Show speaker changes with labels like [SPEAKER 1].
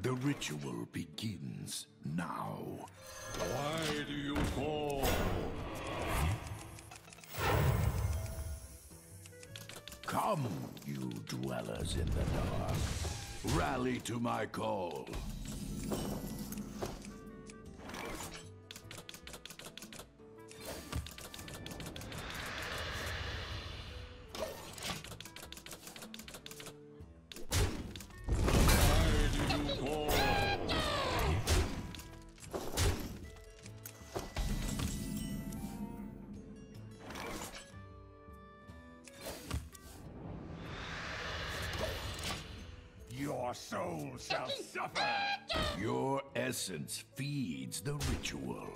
[SPEAKER 1] The ritual begins now.
[SPEAKER 2] Why do you call?
[SPEAKER 1] Come, you dwellers in the dark. Rally to my call.
[SPEAKER 3] Your soul shall suffer!
[SPEAKER 1] Your essence feeds the ritual.